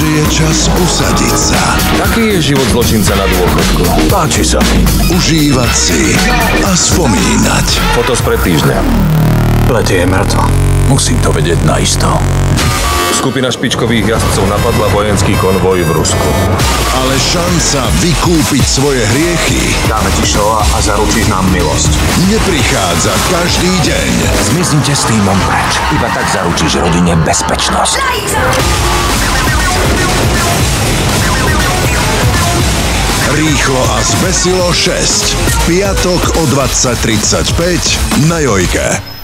že je čas usadiť sa, Taký je život zločinca na dôchodku. Páči sa mi. užívať si a spomínať. Foto z pred týždňa. Letie je mŕtvo. Musím to vedieť naisto. Skupina špičkových jazdcov napadla vojenský konvoj v Rusku. Ale šanca vykúpiť svoje hriechy Dáme ti show a zaručíš nám milosť. neprichádza každý deň. Zmiznite s týmom preč. Iba tak zaručíš rodine bezpečnosť. Rýchlo a zbesilo 6. V piatok o 20.35 na Jojke.